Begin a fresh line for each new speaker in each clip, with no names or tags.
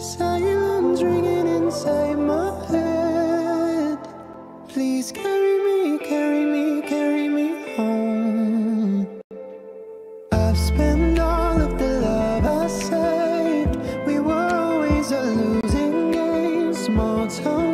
Silence ringing inside my head. Please carry me, carry me, carry me home. I've spent all of the love I saved. We were always a losing game. Small town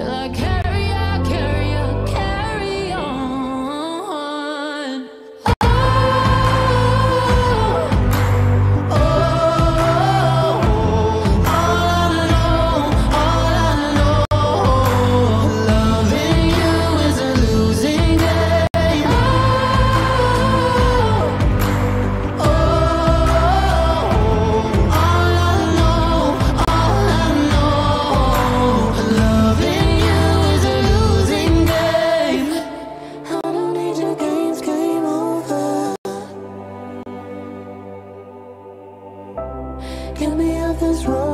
Still, I carry, Get me off this road.